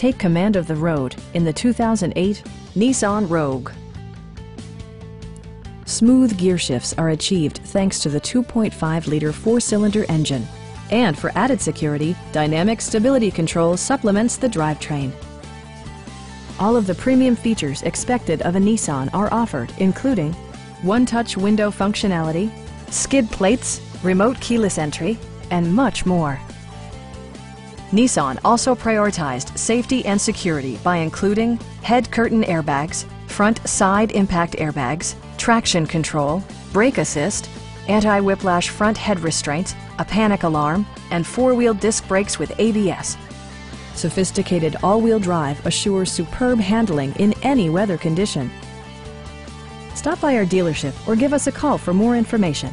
Take command of the road in the 2008 Nissan Rogue. Smooth gear shifts are achieved thanks to the 2.5-liter four-cylinder engine. And for added security, Dynamic Stability Control supplements the drivetrain. All of the premium features expected of a Nissan are offered, including one-touch window functionality, skid plates, remote keyless entry, and much more. Nissan also prioritized safety and security by including head curtain airbags, front side impact airbags, traction control, brake assist, anti-whiplash front head restraints, a panic alarm, and four-wheel disc brakes with ABS. Sophisticated all-wheel drive assures superb handling in any weather condition. Stop by our dealership or give us a call for more information.